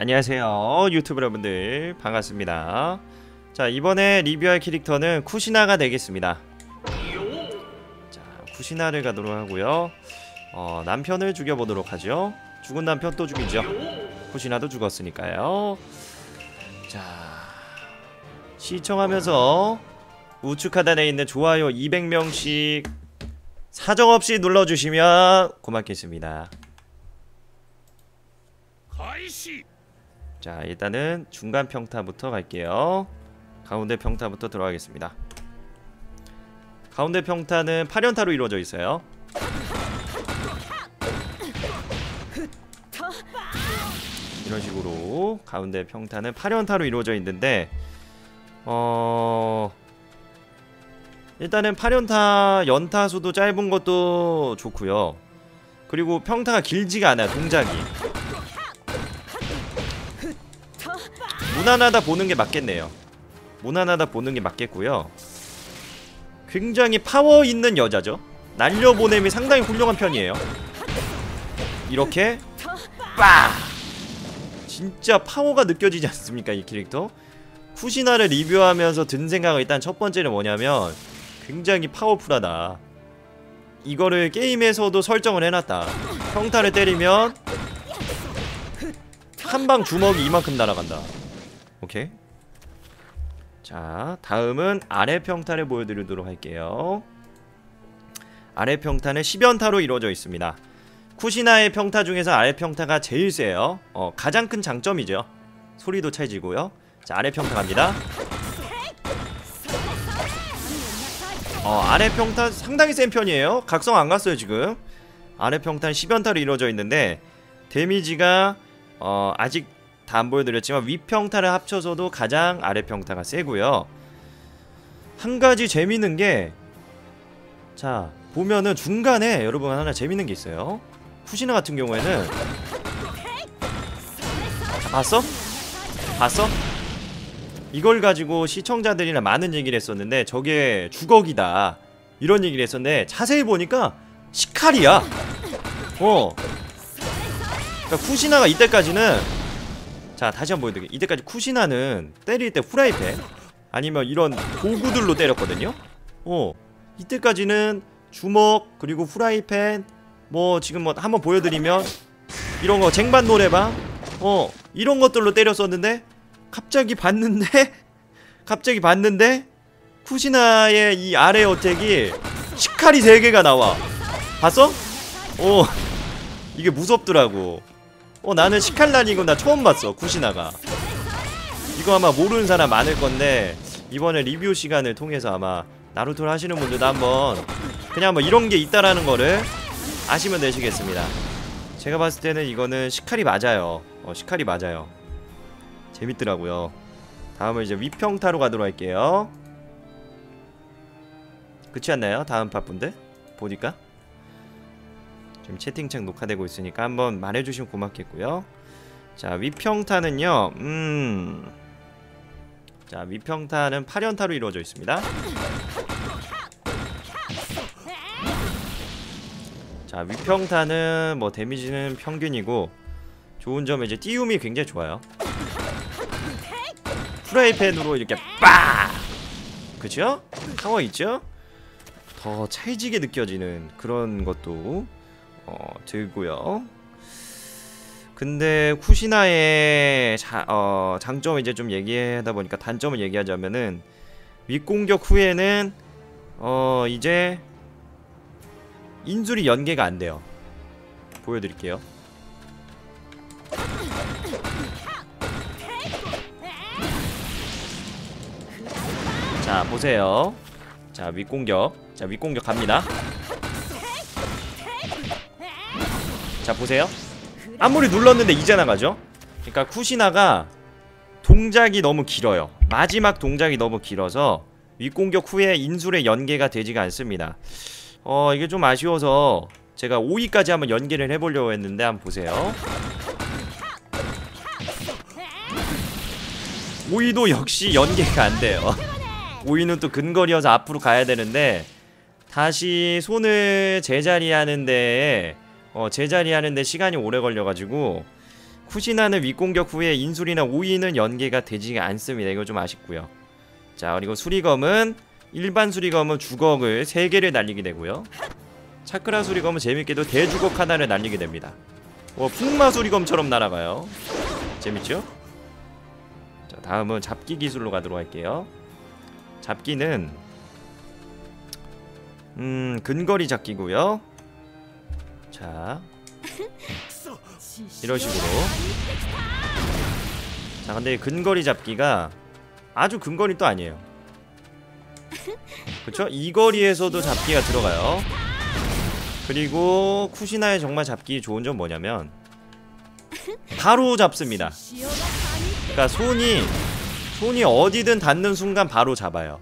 안녕하세요 유튜브 여러분들. 반갑습니다. 자 이번에 리뷰할 캐릭터는 쿠시나가 되겠습니다. 자 쿠시나를 가도록 하고요. 어, 남편을 죽여보도록 하죠. 죽은 남편 또 죽이죠. 쿠시나도 죽었으니까요. 자 시청하면서 우측 하단에 있는 좋아요 200명씩 사정없이 눌러주시면 고맙겠습니다 자 일단은 중간 평타부터 갈게요. 가운데 평타부터 들어가겠습니다. 가운데 평타는 8연타로 이루어져 있어요. 이런 식으로 가운데 평타는 8연타로 이루어져 있는데 어... 일단은 8연타 연타수도 짧은 것도 좋고요. 그리고 평타가 길지가 않아요 동작이 무난하다 보는 게 맞겠네요. 무난하다 보는 게 맞겠고요. 굉장히 파워 있는 여자죠. 날려보냄이 상당히 훌륭한 편이에요. 이렇게 빠 진짜 파워가 느껴지지 않습니까 이 캐릭터? 쿠시나를 리뷰하면서 든 생각은 일단 첫 번째는 뭐냐면 굉장히 파워풀하다. 이거를 게임에서도 설정을 해놨다. 평타를 때리면 한 방 주먹이 이만큼 날아간다 오케이. 자 다음은 아래 평타를 보여드리도록 할게요. 아래 평타는 10연타로 이루어져 있습니다. 쿠시나의 평타 중에서 아래 평타가 제일 세요. 어, 가장 큰 장점이죠. 소리도 찰지고요. 자 아래 평타 갑니다. 어 아래 평타 상당히 센 편이에요. 각성 안 갔어요 지금. 아래 평탄 10연타로 이루어져 있는데 데미지가 어 아직 다 안 보여드렸지만 위평타를 합쳐서도 가장 아래 평타가 세고요. 한 가지 재밌는 게 자 보면은 중간에 여러분 하나 재밌는 게 있어요. 후시나 같은 경우에는 자, 봤어? 봤어? 이걸 가지고 시청자들이랑 많은 얘기를 했었는데 저게 주걱이다. 이런 얘기를 했었는데 자세히 보니까 시칼이야. 어. 그러니까 쿠시나가 이때까지는 자 다시 한번 보여드릴게요. 이때까지 쿠시나는 때릴 때 후라이팬 아니면 이런 도구들로 때렸거든요. 어 이때까지는 주먹 그리고 후라이팬 뭐 지금 뭐 한번 보여드리면 이런 거 쟁반 노래방 어 이런 것들로 때렸었는데 갑자기 봤는데 갑자기 봤는데 쿠시나의 이 아래 어택이 시칼이 3개가 나와. 봤어? 어 이게 무섭더라고 어 나는 이거 나 처음 봤어 쿠시나가. 이거 아마 모르는 사람 많을 건데 이번에 리뷰 시간을 통해서 아마 나루토를 하시는 분들도 한번 그냥 뭐 이런 게 있다라는 거를 아시면 되시겠습니다. 제가 봤을 때는 이거는 시칼이 맞아요. 어 시칼이 맞아요. 재밌더라고요. 다음은 이제 위평타로 가도록 할게요. 그렇지 않나요? 다음 파분들? 보니까 지금 채팅창 녹화되고 있으니까 한번 말해주시면 고맙겠고요 자 위평타는요 음... 자 위평타는 8연타로 이루어져 있습니다 자 위평타는 뭐 데미지는 평균이고 좋은 점은 이제 띄움이 굉장히 좋아요 프라이팬으로 이렇게 빡! 그죠? 파워 있죠? 더 찰지게 느껴지는 그런 것도 어, 들고요. 근데 쿠시나의 자, 어, 장점을 이제 좀 얘기하다 보니까 단점을 얘기하자면은 윗공격 후에는 어 이제 인술이 연계가 안 돼요. 보여드릴게요. 자 보세요. 자 윗공격. 자 윗공격 갑니다 자 보세요. 아무리 눌렀는데 이제 나가죠? 그러니까 쿠시나가 동작이 너무 길어요. 마지막 동작이 너무 길어서 윗공격 후에 인술의 연계가 되지가 않습니다. 어 이게 좀 아쉬워서 제가 5위까지 한번 연계를 해보려고 했는데 한번 보세요. 5위도 역시 연계가 안 돼요. 오이는 또 근거리여서 앞으로 가야 되는데 다시 손을 제자리 하는데 어 제자리 하는데 시간이 오래 걸려가지고 쿠시나는 윗공격 후에 인술이나 오이는 연계가 되지가 않습니다. 이거 좀 아쉽고요. 자 그리고 수리검은 일반 수리검은 주걱을 3개를 날리게 되고요. 차크라 수리검은 재밌게도 대주걱 하나를 날리게 됩니다. 어, 풍마 수리검처럼 날아가요. 재밌죠? 자 다음은 잡기 기술로 가도록 할게요. 잡기는 음 근거리 잡기고요. 자. 이런 식으로. 자 근데 근거리 잡기가 아주 근거리 또 아니에요. 그쵸? 이 거리에서도 잡기가 들어가요. 그리고 쿠시나의 정말 잡기 좋은 점 뭐냐면 바로 잡습니다. 그러니까 손이 손이 어디든 닿는 순간 바로 잡아요.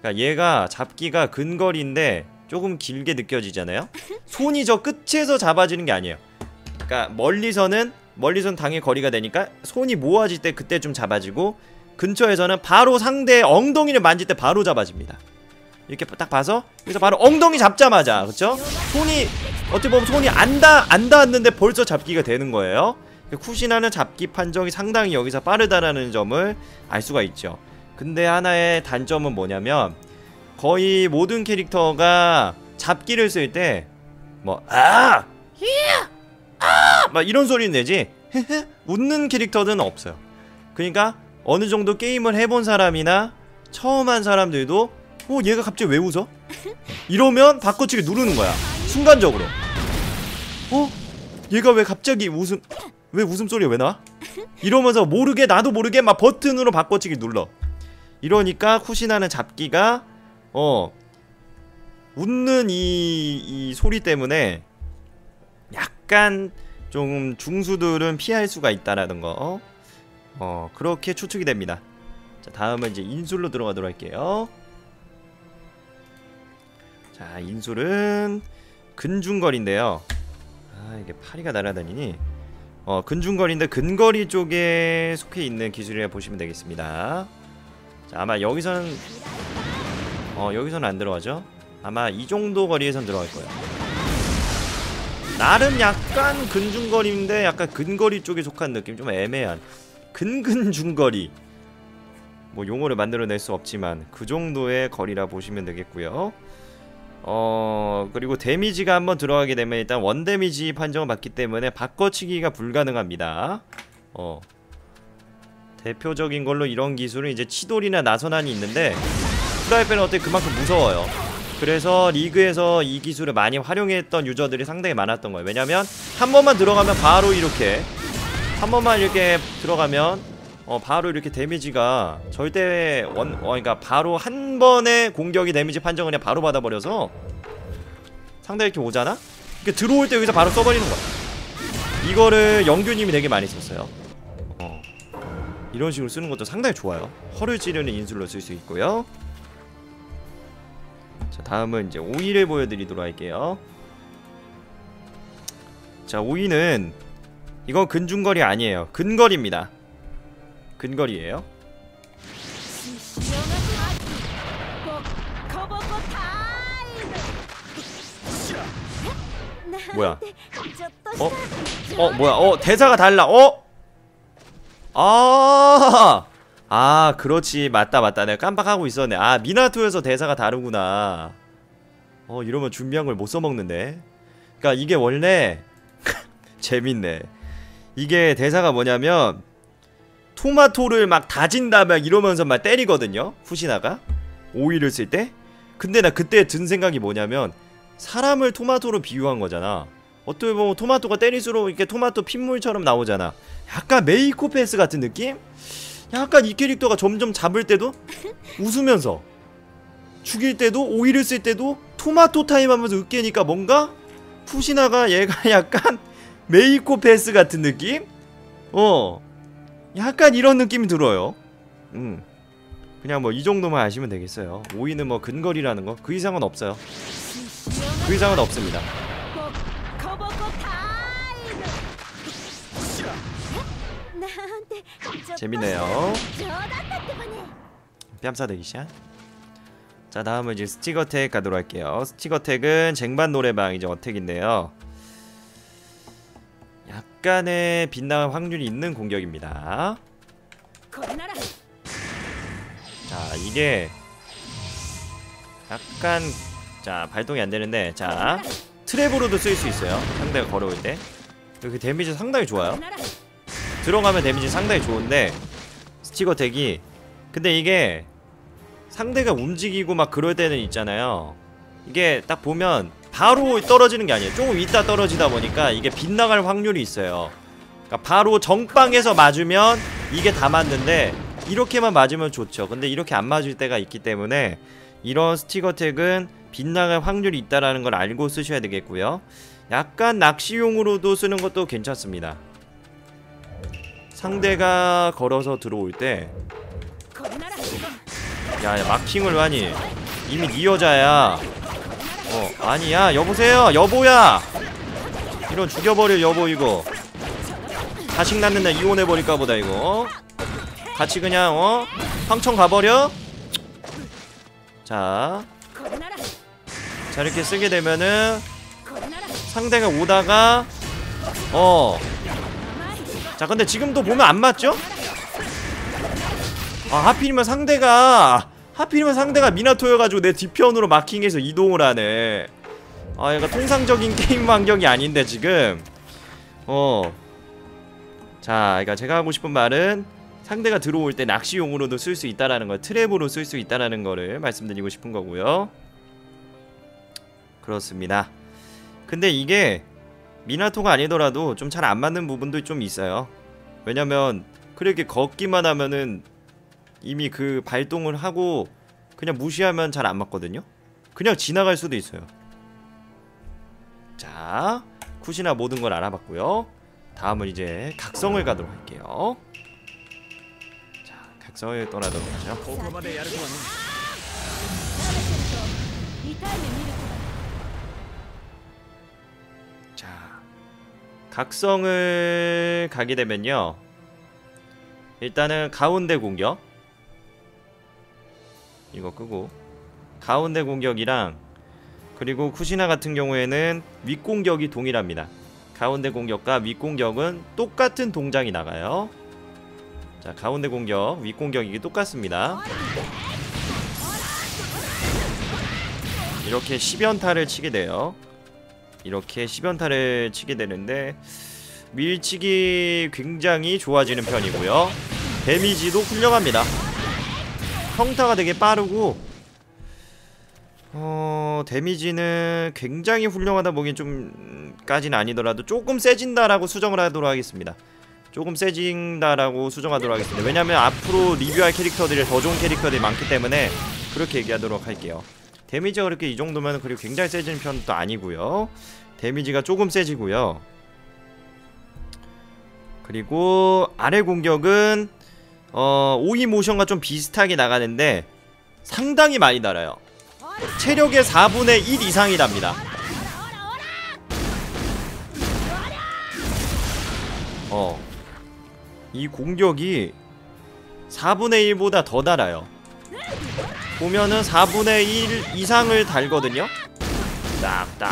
그러니까 얘가 잡기가 근거리인데 조금 길게 느껴지잖아요 손이 저 끝에서 잡아지는 게 아니에요 그러니까 멀리서는 멀리선 당의 거리가 되니까 손이 모아질 때 그때 좀 잡아지고 근처에서는 바로 상대의 엉덩이를 만질 때 바로 잡아집니다. 이렇게 딱 봐서 그래서 바로 엉덩이 잡자마자 그쵸? 손이 어떻게 보면 손이 안, 닿, 안 닿았는데 벌써 잡기가 되는 거예요. 쿠시나는 잡기 판정이 상당히 여기서 빠르다라는 점을 알 수가 있죠. 근데 하나의 단점은 뭐냐면 거의 모든 캐릭터가 잡기를 쓸 때 뭐 아! 아! 막 이런 소리는 내지 웃는 캐릭터는 없어요. 그러니까 어느 정도 게임을 해본 사람이나 처음 한 사람들도 어 얘가 갑자기 왜 웃어? 이러면 바꿔치기 누르는 거야 순간적으로 어? 얘가 왜 갑자기 웃음 왜 웃음소리가 왜 나와? 이러면서 모르게 나도 모르게 막 버튼으로 바꿔치기 눌러 이러니까 쿠시나는 잡기가 어 웃는 이, 이 소리 때문에 약간 좀 중수들은 피할 수가 있다라는 거 어, 그렇게 추측이 됩니다. 자, 다음은 이제 인술로 들어가도록 할게요. 자, 인술은 근중거리인데요. 아, 이게 파리가 날아다니니. 어, 근중거리인데 근거리 쪽에 속해 있는 기술이라 보시면 되겠습니다. 자, 아마 여기서는 어, 여기서는 안 들어가죠. 아마 이 정도 거리에선 들어갈 거예요. 나름 약간 근중거리인데 약간 근거리 쪽에 속한 느낌 좀 애매한. 근근 중거리. 뭐 용어를 만들어낼 수 없지만 그 정도의 거리라 보시면 되겠고요. 어 그리고 데미지가 한번 들어가게 되면 일단 원 데미지 판정을 받기 때문에 바꿔치기가 불가능합니다. 어. 대표적인 걸로 이런 기술은 이제 치돌이나 나선안이 있는데 프라이팬은 어떻게 그만큼 무서워요. 그래서 리그에서 이 기술을 많이 활용했던 유저들이 상당히 많았던 거예요. 왜냐면 한 번만 들어가면 바로 이렇게 한 번만 이렇게 들어가면 어 바로 이렇게 데미지가 절대 원 어, 그러니까 바로 한 번의 공격이 데미지 판정을 그냥 바로 받아버려서 상대 이렇게 오잖아? 이렇게 들어올 때 여기서 바로 써버리는 거야. 이거를 영규님이 되게 많이 썼어요. 어. 이런 식으로 쓰는 것도 상당히 좋아요. 허를 찌르는 인술로 쓸 수 있고요 자 다음은 이제 오이를 보여드리도록 할게요. 자 오이는 이건 근중거리 아니에요. 근거리입니다. 근거리예요. 뭐야? 어? 어 뭐야? 어 대사가 달라. 어? 아, 아 그렇지. 맞다 맞다. 내가 깜빡하고 있었네. 아 미나토에서 대사가 다르구나. 어 이러면 준비한 걸 못 써먹는데. 그니까 이게 원래 재밌네. 이게 대사가 뭐냐면 토마토를 막 다진다 막 이러면서 막 때리거든요 후시나가. 오이를 쓸 때. 근데 나 그때 든 생각이 뭐냐면 사람을 토마토로 비유한 거잖아. 어떻게 보면 토마토가 때릴수록 이렇게 토마토 핏물처럼 나오잖아. 약간 메이코패스 같은 느낌? 약간 이 캐릭터가 점점 잡을 때도 웃으면서 죽일 때도 오의를 쓸 때도 토마토 타임 하면서 으깨니까 뭔가 쿠시나가 얘가 약간 사이코패스 같은 느낌? 어 약간 이런 느낌이 들어요. 음 그냥 뭐 이 정도만 아시면 되겠어요. 오의는 뭐 근거리라는 거? 그 이상은 없어요. 그 이상은 없습니다 재밌네요. 뺨싸 대기샷. 자 다음은 이제 스티거 택 가도록 할게요. 스티거 택은 쟁반 노래방 이제 어택인데요. 약간의 빛나갈 확률이 있는 공격입니다. 자 이게 약간 자 발동이 안 되는데 자 트랩으로도 쓸 수 있어요. 상대가 걸어올 때. 그 데미지 상당히 좋아요. 들어가면 데미지 상당히 좋은데 stick attack이 근데 이게 상대가 움직이고 막 그럴 때는 있잖아요. 이게 딱 보면 바로 떨어지는 게 아니에요. 조금 있다 떨어지다 보니까 이게 빗나갈 확률이 있어요. 그러니까 바로 정방에서 맞으면 이게 다 맞는데 이렇게만 맞으면 좋죠. 근데 이렇게 안 맞을 때가 있기 때문에 이런 stick attack은 빗나갈 확률이 있다라는 걸 알고 쓰셔야 되겠고요. 약간 낚시용으로도 쓰는 것도 괜찮습니다. 상대가 걸어서 들어올 때 야, 야 마킹을 하니. 이미 이 여자야. 어 아니야. 여보세요? 여보야? 이런 죽여버려 여보 이거. 자식 낳는 날 이혼해버릴까 보다 이거. 같이 그냥 어? 황청 가버려? 자. 자 이렇게 쓰게 되면은 상대가 오다가 어. 자 근데 지금도 보면 안 맞죠? 아 하필이면 상대가 하필이면 상대가 미나토여가지고 내 뒤편으로 마킹해서 이동을 하네. 아 얘가 통상적인 게임 환경이 아닌데 지금. 어 자 그러니까 제가 하고 싶은 말은 상대가 들어올 때 낚시용으로도 쓸 수 있다라는 걸 트랩으로 쓸 수 있다라는 거를 말씀드리고 싶은 거고요. 그렇습니다. 근데 이게 미나토가 아니더라도 좀 잘 안 맞는 부분도 좀 있어요. 왜냐면 그렇게 걷기만 하면은 이미 그 발동을 하고 그냥 무시하면 잘 안 맞거든요. 그냥 지나갈 수도 있어요. 자, 쿠시나 모든 걸 알아봤고요. 다음은 이제 각성을 가도록 할게요. 자, 각성을 떠나도록 하죠. 각성을 가게 되면요. 일단은 가운데 공격. 이거 끄고 가운데 공격이랑 그리고 쿠시나 같은 경우에는 윗공격이 동일합니다. 가운데 공격과 윗공격은 똑같은 동작이 나가요. 자, 가운데 공격, 윗공격이 똑같습니다. 이렇게 10연타를 치게 돼요. 이렇게 10연타를 치게 되는데 밀치기 굉장히 좋아지는 편이고요. 데미지도 훌륭합니다. 평타가 되게 빠르고 어 데미지는 굉장히 훌륭하다 보기엔 좀 까지는 아니더라도 조금 세진다라고 수정을 하도록 하겠습니다. 조금 세진다라고 수정하도록 하겠습니다. 왜냐면 앞으로 리뷰할 캐릭터들이 더 좋은 캐릭터들이 많기 때문에 그렇게 얘기하도록 할게요. 데미지가 그렇게 이 정도면 그리고 굉장히 세지는 편도 아니고요. 데미지가 조금 세지고요. 그리고 아래 공격은 어 오이 모션과 좀 비슷하게 나가는데 상당히 많이 달아요. 체력의 4분의 1 이상이 답니다. 어. 이 공격이 4분의 1보다 더 달아요. 보면은 4분의 1 이상을 달거든요. 딱딱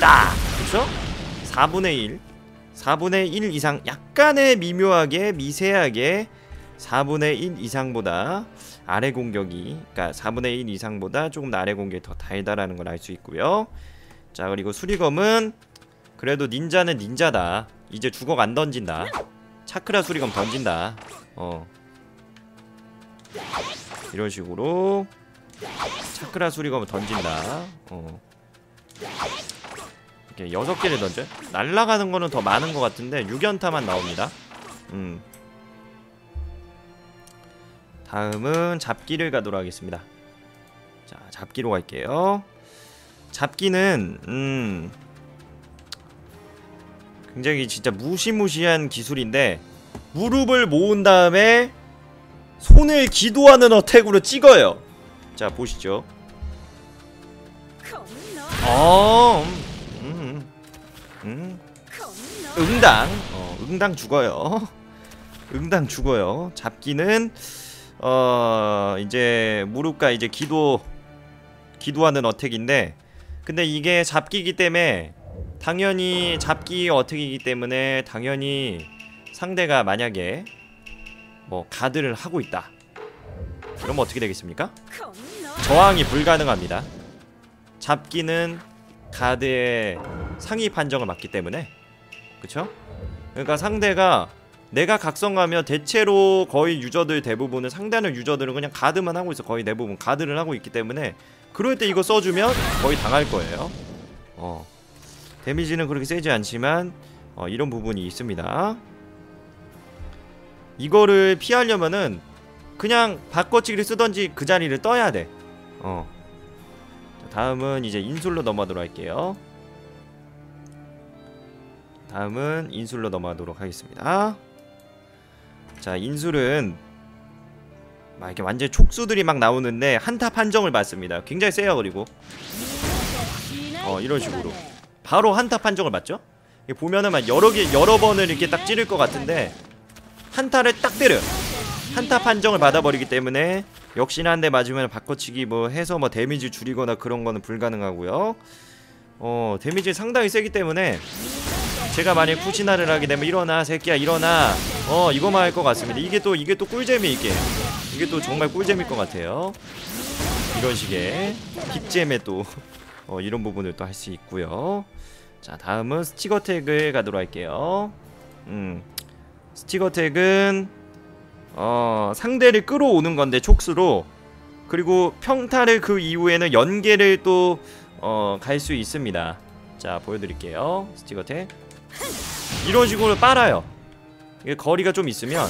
딱. 그렇죠? 4분의 1. 4분의 1 이상 약간의 미묘하게 미세하게 4분의 1 이상보다 아래 공격이 그러니까 4분의 1 이상보다 조금 더 아래 공격이 더 달다라는 걸 알 수 있고요. 자 그리고 수리검은 그래도 닌자는 닌자다. 이제 주걱 안 던진다. 차크라 수리검 던진다. 어 이런 식으로 차크라 수리검을 던진다. 어 이렇게 여섯 개를 던져. 날라가는 거는 더 많은 것 같은데 6연타만 나옵니다. 음. 다음은 잡기를 가도록 하겠습니다. 자, 잡기로 갈게요. 잡기는 음 굉장히 진짜 무시무시한 기술인데 무릎을 모은 다음에 손을 기도하는 어택으로 찍어요. 자 보시죠. 어, 음, 음. 응당. 어, 응당 죽어요. 응당 죽어요. 잡기는 어 이제 무릎과 이제 기도 기도하는 어택인데 근데 이게 잡기기 때문에 당연히 잡기 어택이기 때문에 당연히 상대가 만약에 뭐 가드를 하고 있다. 그럼 어떻게 되겠습니까? 저항이 불가능합니다. 잡기는 가드의 상위 판정을 맞기 때문에. 그쵸? 그러니까 상대가 내가 각성하면 대체로 거의 유저들 대부분은 상대하는 유저들은 그냥 가드만 하고 있어. 거의 대부분 가드를 하고 있기 때문에. 그럴 때 이거 써주면 거의 당할 거예요. 어. 데미지는 그렇게 세지 않지만 어, 이런 부분이 있습니다 이거를 피하려면은 그냥 바꿔치기를 쓰던지 그 자리를 떠야 돼. 어. 자, 다음은 이제 인술로 넘어가도록 할게요. 다음은 인술로 넘어가도록 하겠습니다. 자 인술은 막 이렇게 완전 촉수들이 막 나오는데 한타 판정을 받습니다. 굉장히 세요 그리고. 어, 이런 식으로. 바로 한타 판정을 받죠? 보면은 막 여러 개 여러 번을 이렇게 딱 찌를 것 같은데 한타를 딱 때려 한타 판정을 받아버리기 때문에 역시나 한 대 맞으면 바꿔치기 뭐 해서 뭐 데미지 줄이거나 그런 거는 불가능하고요. 어 데미지 상당히 세기 때문에 제가 만약 쿠시나를 하게 되면 일어나 새끼야 일어나. 어 이거만 할 것 같습니다. 이게 또 이게 또 꿀잼이 있게. 이게 또 정말 꿀잼일 것 같아요. 이런 식의 빅잼에 또 어, 이런 부분을 또 할 수 있고요. 자 다음은 스티거 태그에 가도록 할게요. 음 스티거 태그는 어 상대를 끌어오는 건데 촉수로. 그리고 평타를 그 이후에는 연계를 또 어 갈 수 있습니다. 자 보여드릴게요. 스티거 태그 이런 식으로 빨아요. 이게 거리가 좀 있으면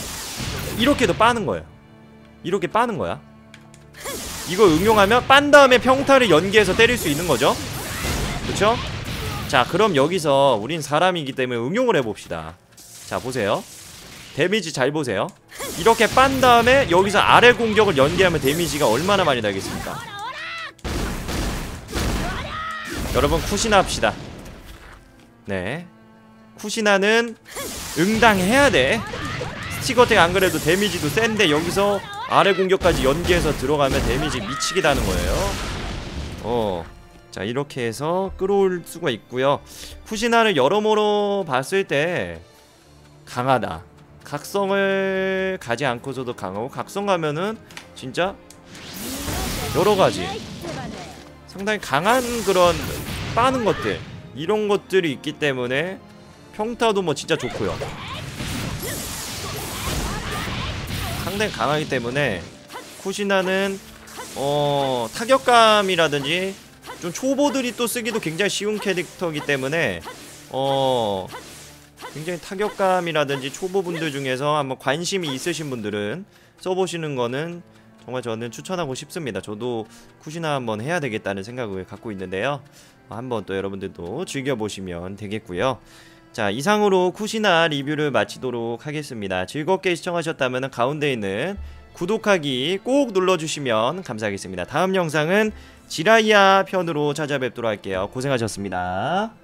이렇게도 빠는 거예요. 이렇게 빠는 거야. 이거 응용하면 빤 다음에 평타를 연계해서 때릴 수 있는 거죠? 그쵸? 자 그럼 여기서 우린 사람이기 때문에 응용을 해봅시다. 자 보세요 데미지 잘 보세요. 이렇게 빤 다음에 여기서 아래 공격을 연계하면 데미지가 얼마나 많이 나겠습니까? 여러분 쿠시나 합시다. 네. 쿠시나는 응당해야 돼. 스티거텍 안 그래도 데미지도 센데 여기서 아래 공격까지 연계해서 들어가면 데미지 미치게 다는 거예요. 어. 자 이렇게 해서 끌어올 수가 있고요. 쿠시나를 여러모로 봤을 때 강하다 각성을 가지 않고서도 강하고 각성 가면은 진짜 여러가지 상당히 강한 그런 빠는 것들 이런 것들이 있기 때문에 평타도 뭐 진짜 좋고요. 상당히 강하기 때문에 쿠시나는 어 타격감이라든지 좀 초보들이 또 쓰기도 굉장히 쉬운 캐릭터이기 때문에 어 굉장히 타격감이라든지 초보분들 중에서 한번 관심이 있으신 분들은 써보시는 거는 정말 저는 추천하고 싶습니다. 저도 쿠시나 한번 해야 되겠다는 생각을 갖고 있는데요. 한번 또 여러분들도 즐겨보시면 되겠고요. 자 이상으로 쿠시나 리뷰를 마치도록 하겠습니다. 즐겁게 시청하셨다면 가운데 있는 구독하기 꼭 눌러주시면 감사하겠습니다. 다음 영상은 지라이아 편으로 찾아뵙도록 할게요. 고생하셨습니다.